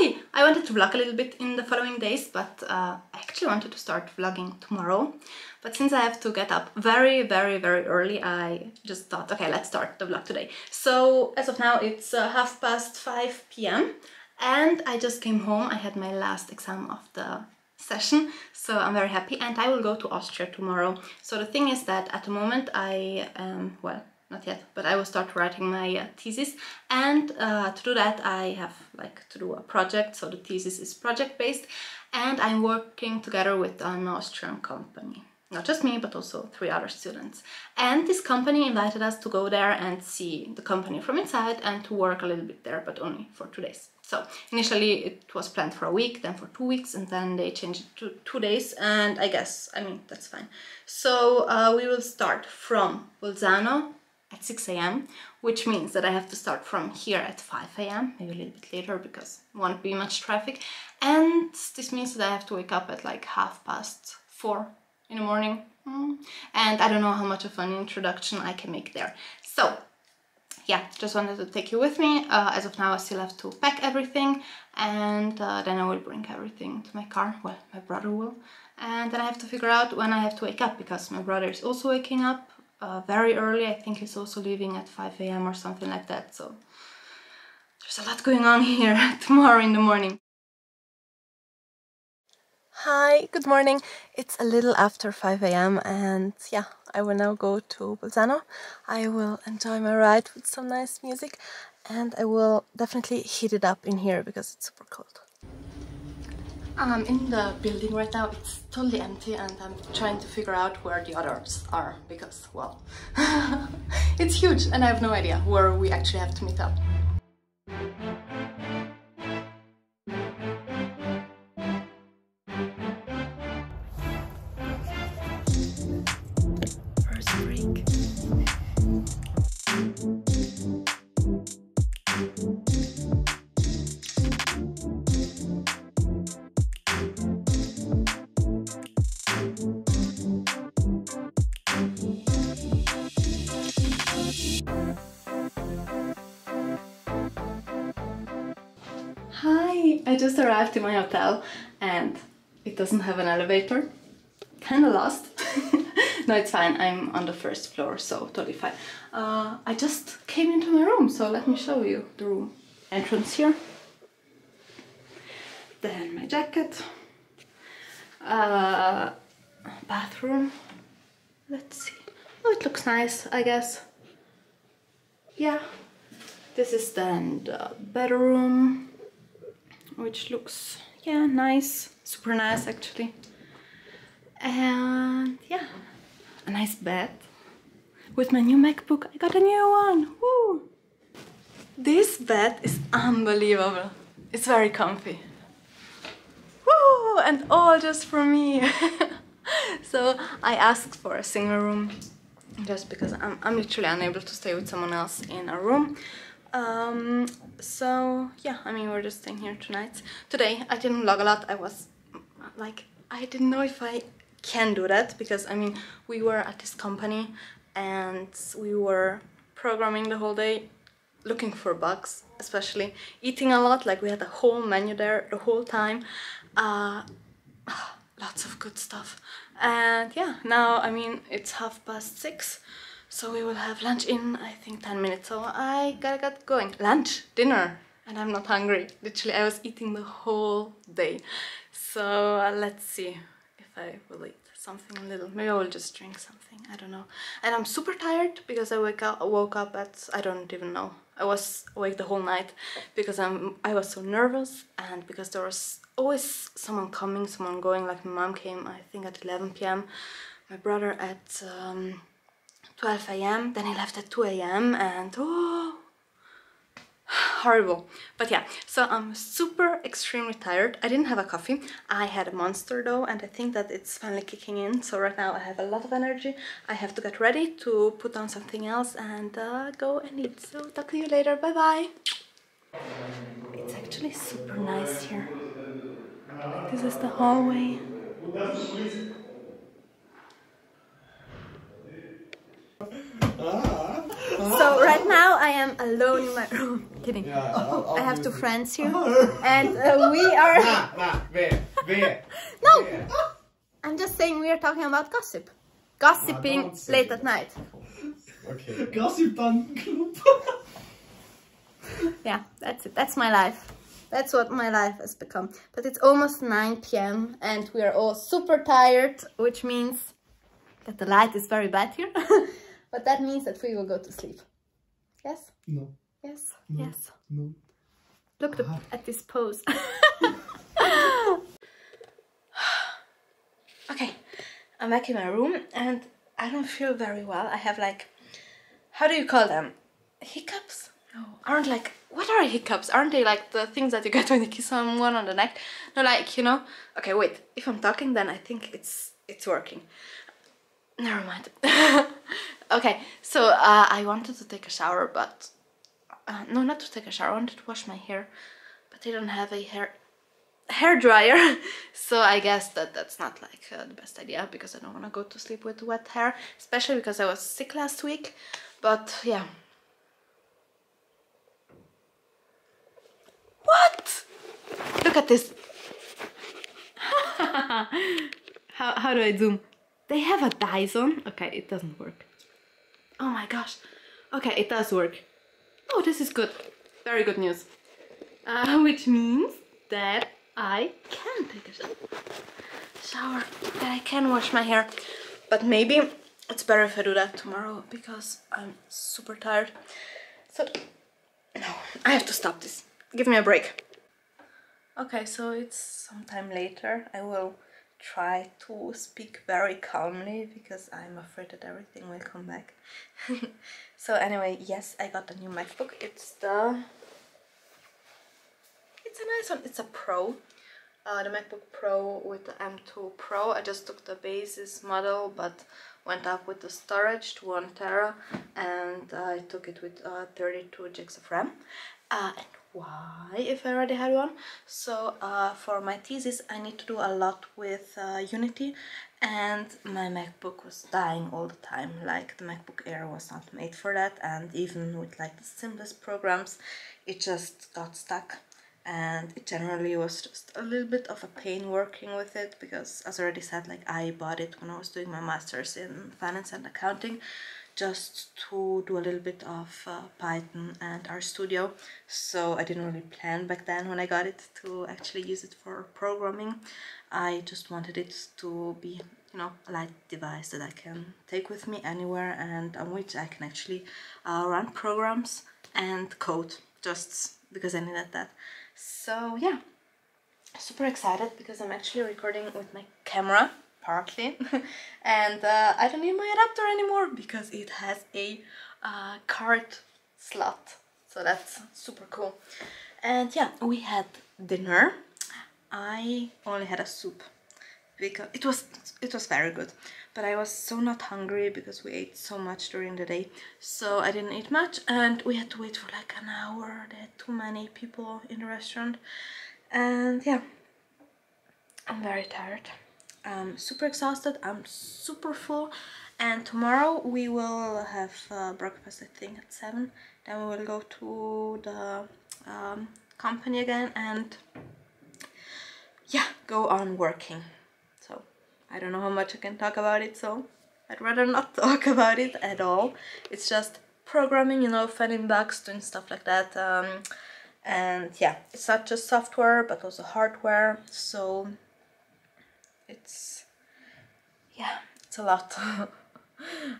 Hi! I wanted to vlog a little bit in the following days, but uh, I actually wanted to start vlogging tomorrow. But since I have to get up very, very, very early, I just thought, okay, let's start the vlog today. So as of now, it's uh, half past 5 p.m. and I just came home. I had my last exam of the session, so I'm very happy and I will go to Austria tomorrow. So the thing is that at the moment I, um, well, not yet, but I will start writing my uh, thesis and uh, to do that I have like to do a project, so the thesis is project based and I'm working together with an Austrian company. Not just me, but also three other students. And this company invited us to go there and see the company from inside and to work a little bit there, but only for two days. So initially it was planned for a week, then for two weeks, and then they changed it to two days, and I guess, I mean, that's fine. So uh, we will start from Bolzano at 6 a.m., which means that I have to start from here at 5 a.m., maybe a little bit later because won't be much traffic. And this means that I have to wake up at like half past four in the morning. Mm. And I don't know how much of an introduction I can make there. So yeah, just wanted to take you with me. Uh, as of now, I still have to pack everything and uh, then I will bring everything to my car. Well, my brother will. And then I have to figure out when I have to wake up because my brother is also waking up uh, very early. I think he's also leaving at 5 a.m. or something like that. So there's a lot going on here tomorrow in the morning. Hi, good morning. It's a little after 5 a.m. and yeah, I will now go to Bolzano. I will enjoy my ride with some nice music and I will definitely heat it up in here because it's super cold. I'm in the building right now. It's totally empty and I'm trying to figure out where the others are because, well, it's huge and I have no idea where we actually have to meet up. I just arrived in my hotel and it doesn't have an elevator. Kinda lost. no, it's fine. I'm on the first floor, so totally fine. Uh, I just came into my room, so let me show you the room. Entrance here. Then my jacket. Uh, bathroom. Let's see. Oh, it looks nice, I guess. Yeah. This is then the bedroom which looks yeah nice. Super nice actually. And yeah. A nice bed. With my new macbook i got a new one. Woo! this bed is unbelievable. It's very comfy. Woo! and all just for me. So i asked for a single room just because I'm, I'm literally unable to stay with someone else in a room um, so yeah, I mean we're just staying here tonight. Today I didn't vlog a lot. I was like I didn't know if I can do that because I mean we were at this company and we were programming the whole day looking for bugs especially eating a lot like we had a whole menu there the whole time uh, lots of good stuff and yeah now I mean it's half past six so we will have lunch in, I think, 10 minutes. So I gotta get going. Lunch, dinner, and I'm not hungry. Literally, I was eating the whole day. So uh, let's see if I will eat something a little. Maybe I will just drink something. I don't know. And I'm super tired because I wake up, woke up at, I don't even know. I was awake the whole night because I'm, I was so nervous and because there was always someone coming, someone going. Like my mom came, I think at 11 p.m. My brother at um, 12 a.m. Then he left at 2 a.m. and oh, horrible. But yeah, so I'm super extremely tired. I didn't have a coffee. I had a monster though and I think that it's finally kicking in. So right now I have a lot of energy. I have to get ready to put on something else and uh, go and eat. So talk to you later. Bye bye. It's actually super nice here. This is the hallway. So right now I I am alone in my room. Kidding. Yeah, I'll- I'll I have two it. friends here, and uh, we are. Nah, nah, where, where? No, where? I'm just saying we are talking about gossip, gossiping don't late that. at night. Okay. Gossipbandenclub. Yeah, that's it. That's my life. That's what my life has become. But it's almost 9 p.m. and we are all super tired, which means that the light is very bad here. but that means that we will go to sleep. Yes? no, Yes? No. Yes. no. Look the, ah. at this pose. okay, I'm back in my room and I don't feel very well. I have like, how do you call them? Hiccups? No, aren't like, what are hiccups? Aren't they like the things that you get when you kiss someone on the neck? No, like, you know? Okay, wait, if I'm talking then I think it's, it's working. Never mind. okay, so uh, I wanted to take a shower, but uh, no, not to take a shower. I wanted to wash my hair, but I don't have a hair hair dryer, so I guess that that's not like uh, the best idea because I don't want to go to sleep with wet hair, especially because I was sick last week. But yeah. What? Look at this. how how do I zoom? They have a Dyson. Okay, it doesn't work. Oh my gosh. Okay, it does work. Oh, this is good. Very good news. Uh, which means that I can take a shower. Shower. That I can wash my hair. But maybe it's better if I do that tomorrow because I'm super tired. So, no, I have to stop this. Give me a break. Okay, so it's sometime later. I will try to speak very calmly because I'm afraid that everything will come back. so anyway, yes, I got a new MacBook. It's the it's a nice one. It's a Pro. Uh, the MacBook Pro with the M2 Pro. I just took the basis model, but went up with the storage to 1 tera, and I took it with uh, 32 gigs of RAM. Uh, and why, if I already had one? So uh, for my thesis, I need to do a lot with uh, Unity, and my MacBook was dying all the time. Like the MacBook Air was not made for that, and even with like the simplest programs, it just got stuck and it generally was just a little bit of a pain working with it because as I already said like I bought it when I was doing my masters in finance and accounting just to do a little bit of uh, Python and RStudio so I didn't really plan back then when I got it to actually use it for programming. I just wanted it to be you know a light device that I can take with me anywhere and on which I can actually uh, run programs and code just because I needed that. So yeah. Super excited because I'm actually recording with my camera partly and uh, I don't need my adapter anymore because it has a uh, card slot. So that's super cool. And yeah we had dinner. I only had a soup because it was it was very good. But I was so not hungry because we ate so much during the day. So I didn't eat much and we had to wait for like an hour. There had too many people in the restaurant. And yeah I'm very tired I'm super exhausted I'm super full and tomorrow we will have uh, breakfast I think at 7 then we will go to the um, company again and yeah go on working. So I don't know how much I can talk about it so I'd rather not talk about it at all. It's just programming you know finding bugs doing stuff like that um, and yeah it's not just software but also hardware. So it's yeah it's a lot.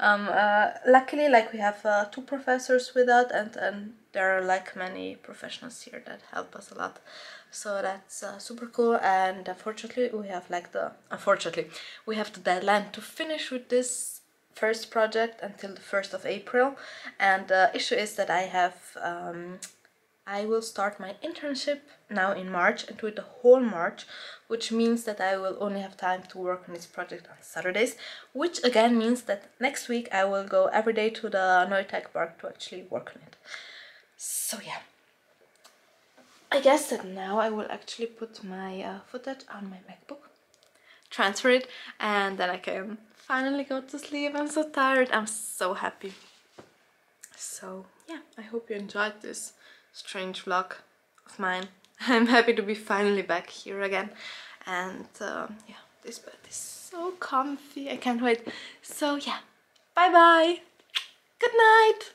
Um uh, luckily like we have uh, two professors with us and and there are like many professionals here that help us a lot. So that's uh, super cool and unfortunately we have like the unfortunately we have the deadline to finish with this first project until the 1st of April. And the issue is that I have um, I will start my internship now in March and do it the whole March, which means that I will only have time to work on this project on Saturdays, which again means that next week I will go every day to the NOI Techpark to actually work on it. So yeah. I guess that now I will actually put my uh, footage on my MacBook, transfer it, and then I can finally go to sleep. I'm so tired. I'm so happy. So yeah. yeah, I hope you enjoyed this strange vlog of mine. I'm happy to be finally back here again. And uh, yeah, this bed is so comfy. I can't wait. So yeah, bye bye. Good night.